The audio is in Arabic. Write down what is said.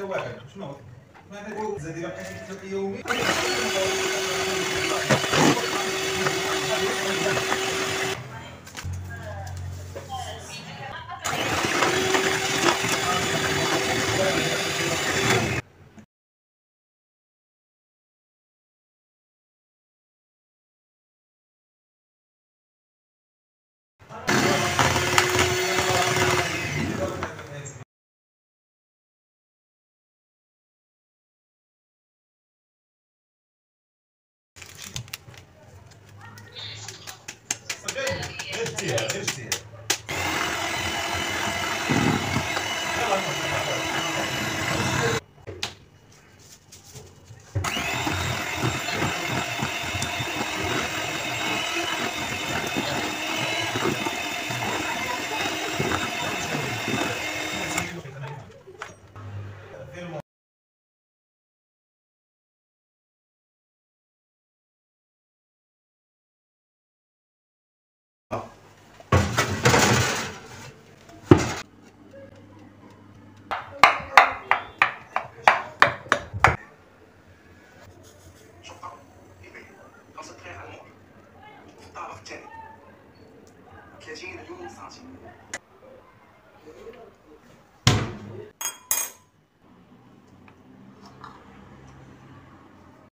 واحد شنو؟ زاد بقيت اليومي Yeah, this 铁心的忧郁丧气。